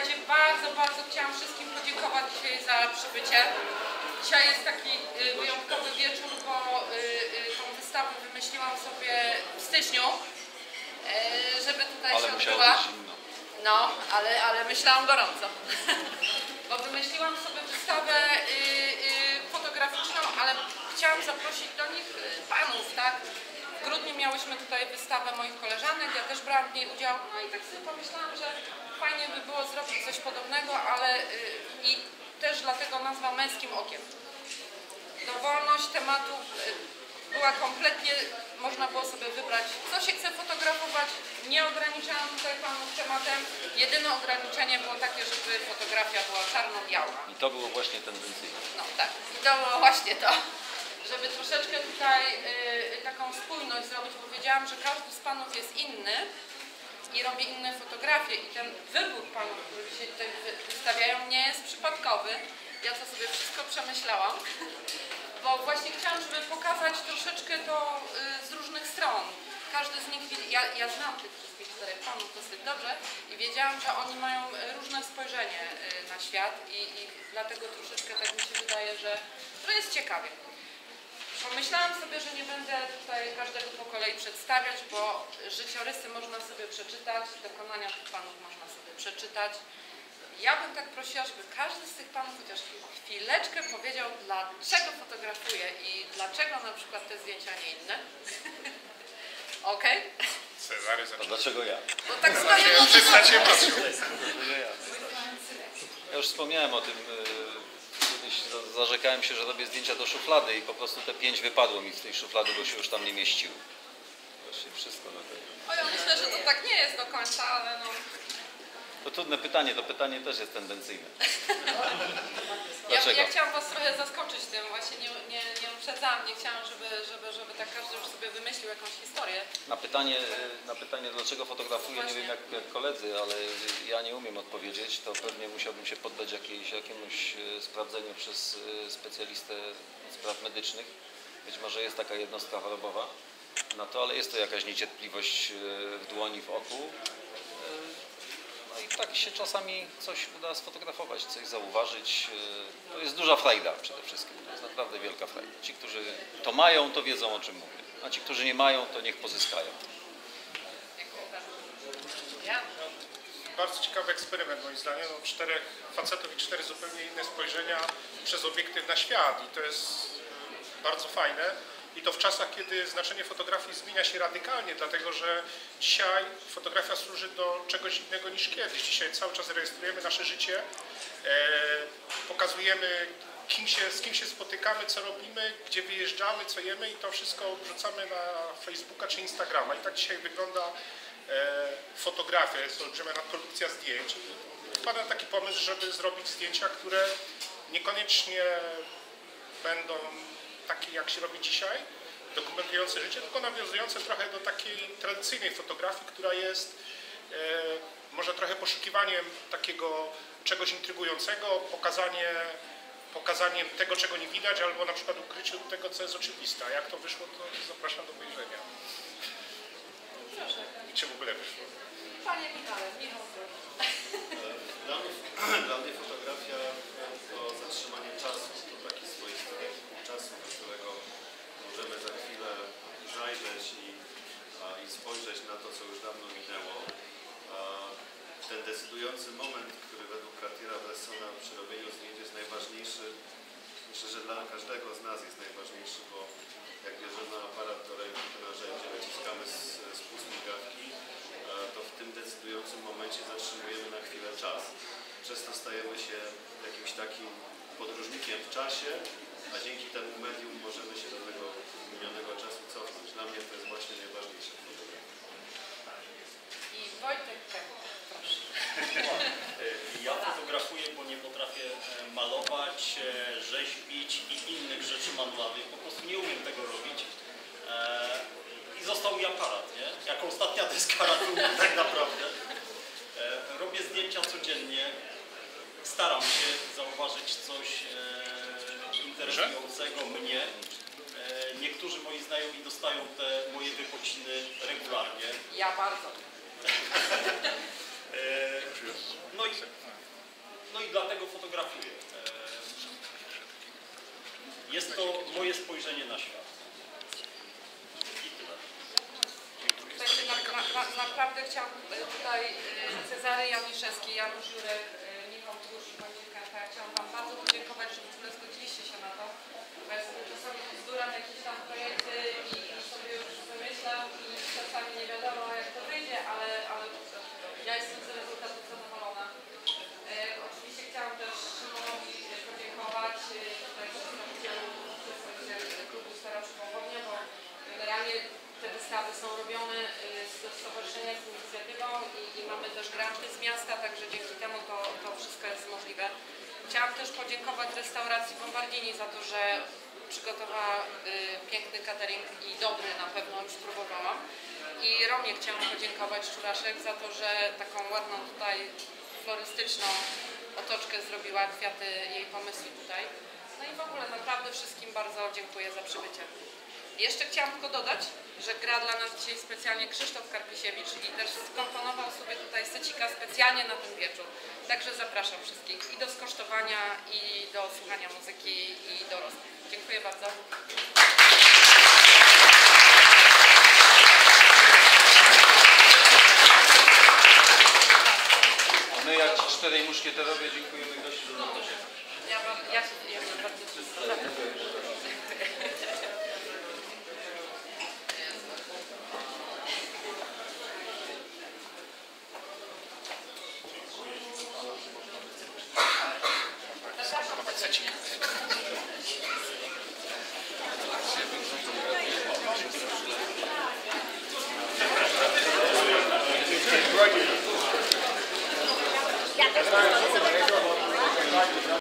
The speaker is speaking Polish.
Słuchajcie, bardzo, bardzo chciałam wszystkim podziękować dzisiaj za przybycie. Dzisiaj jest taki y, wyjątkowy wieczór, bo y, y, tą wystawę wymyśliłam sobie w styczniu, żeby tutaj Ale się odbyła. No, ale, ale myślałam gorąco. Bo wymyśliłam sobie wystawę fotograficzną, ale chciałam zaprosić do nich panów, tak? W grudniu miałyśmy tutaj wystawę moich koleżanek, ja też brałam w niej udział. No i tak sobie pomyślałam, że fajnie by było zrobić coś podobnego, ale y, i też dlatego nazwa męskim okiem. Dowolność tematów y, była kompletnie, można było sobie wybrać, co się chce fotografować. Nie ograniczałam tutaj panów tematem. Jedyne ograniczenie było takie, żeby fotografia była czarno-biała. I to było właśnie tendencyjne. No tak, i to było właśnie to. Żeby troszeczkę tutaj y, zrobić, bo wiedziałam, że każdy z panów jest inny i robi inne fotografie i ten wybór panów, którzy się tutaj wy- wystawiają nie jest przypadkowy. Ja to sobie wszystko przemyślałam, bo właśnie chciałam, żeby pokazać troszeczkę to y, z różnych stron. Każdy z nich, ja, ja znam tych wszystkich czterech panów dosyć dobrze i wiedziałam, że oni mają y, różne spojrzenie y, na świat i, i dlatego troszeczkę tak mi się wydaje, że, że jest ciekawie. Pomyślałam sobie, że nie będę tutaj każdego po kolei przedstawiać, bo życiorysy można sobie przeczytać, dokonania tych panów można sobie przeczytać. Ja bym tak prosiła, żeby każdy z tych panów chociaż chwileczkę powiedział, dlaczego fotografuje i dlaczego na przykład te zdjęcia nie inne. Okej? Cezary A dlaczego ja? Bo tak stoję. Dlaczego ja? Ja już wspomniałem o tym. Zarzekałem się, że robię zdjęcia do szuflady i po prostu te pięć wypadło mi z tej szuflady, bo się już tam nie mieściły. Właśnie wszystko na tego. O, ja myślę, że to tak nie jest do końca, ale no... To trudne pytanie, to pytanie też jest tendencyjne. Ja, Dlaczego? ja chciałam Was trochę zaskoczyć tym, właśnie nie, nie, nie uprzedzałam, nie chciałam, żeby, żeby, żeby tak każdy już sobie wymyślił jakąś historię. Na pytanie, na pytanie dlaczego fotografuję, nie wiem jak, jak koledzy, ale ja nie umiem odpowiedzieć, to pewnie musiałbym się poddać jakiejś, jakiemuś y, sprawdzeniu przez y, specjalistę spraw medycznych. Być może jest taka jednostka chorobowa na to, ale jest to jakaś niecierpliwość y, w dłoni, w oku. Tak się czasami coś uda sfotografować, coś zauważyć. y, To jest duża frajda przede wszystkim. To jest naprawdę wielka frajda. Ci, którzy to mają, to wiedzą o czym mówię. A ci, którzy nie mają, to niech pozyskają. Bardzo. Ciekawy eksperyment moim zdaniem. No, czterech facetów i cztery zupełnie inne spojrzenia przez obiektyw na świat i to jest e, bardzo fajne. I to w czasach, kiedy znaczenie fotografii zmienia się radykalnie, dlatego że dzisiaj fotografia służy do czegoś innego niż kiedyś. Dzisiaj cały czas rejestrujemy nasze życie, e, pokazujemy kim się, z kim się spotykamy, co robimy, gdzie wyjeżdżamy, co jemy i to wszystko wrzucamy na Facebooka czy Instagrama. I tak dzisiaj wygląda e, fotografia, jest olbrzymia nadprodukcja zdjęć. Wpadł na taki pomysł, żeby zrobić zdjęcia, które niekoniecznie będą takie, jak się robi dzisiaj, dokumentujące życie, tylko nawiązujące trochę do takiej tradycyjnej fotografii, która jest e, może trochę poszukiwaniem takiego czegoś intrygującego, pokazanie, pokazaniem tego, czego nie widać, albo na przykład ukryciu tego, co jest oczywiste. A jak to wyszło, to zapraszam do obejrzenia. Proszę. I czy w ogóle wyszło? Panie Michale, Michał proszę. Dla mnie, dla mnie fotografia to zatrzymanie czasu, to taki swoisty punkt czasu, do którego możemy za chwilę zajrzeć i, a, i spojrzeć na to, co już dawno minęło. A, ten decydujący moment, który według Cartiera Bressona przy robieniu zdjęć jest najważniejszy, myślę, że dla każdego z nas jest najważniejszy, bo jak bierzemy aparat do ręki, to narzędzie naciskamy z, spust migawki, e, to w tym decydującym momencie zatrzymujemy na chwilę czas. Przez to stajemy się jakimś takim podróżnikiem w czasie, a dzięki temu medium możemy się do tego minionego czasu cofnąć. Dla mnie to jest właśnie najważniejsze. aparat, nie? Jako ostatnia deskaratu tak naprawdę. E, robię zdjęcia codziennie. Staram się zauważyć coś e, interesującego mnie. E, niektórzy moi znajomi dostają te moje wypociny regularnie. Ja bardzo. no, i, no i dlatego fotografuję. Jest to moje spojrzenie na świat. Na, na, na, naprawdę chciałam e, tutaj e, Cezary Janiszewski, Janusz Jurek, e, Michał Tłusz i Wojciech Karta. Chciałam Wam bardzo podziękować, że w ogóle zgodziliście się na to. Bo ja sobie czasami bzduram jakieś tam projekty i, i sobie już wymyślam i czasami nie wiadomo jak to wyjdzie, ale, ale ja jestem z rezultatu zadowolona. E, oczywiście chciałam też Szymonowi e, podziękować e, tutaj przedstawicielu przedstawiciel klubu Staraczy Połownia, bo generalnie te wystawy są robione y, z stowarzyszenia z inicjatywą i, i mamy też granty z miasta, także dzięki temu to, to wszystko jest możliwe. Chciałam też podziękować restauracji Bombardini za to, że przygotowała y, piękny catering i dobry na pewno już próbowałam. I Romie chciałam podziękować Czuraszek za to, że taką ładną tutaj florystyczną otoczkę zrobiła, kwiaty jej pomysły tutaj. No i w ogóle naprawdę wszystkim bardzo dziękuję za przybycie. Jeszcze chciałam tylko dodać, że gra dla nas dzisiaj specjalnie Krzysztof Karpisiewicz i też skomponował sobie tutaj secika specjalnie na ten wieczór. Także zapraszam wszystkich i do skosztowania, i do słuchania muzyki, i do rozmów. Dziękuję bardzo. A my jak czterej muszkieterowie dziękujemy gości za zaproszenie. Ja wam, ja, ja bardzo dziękuję.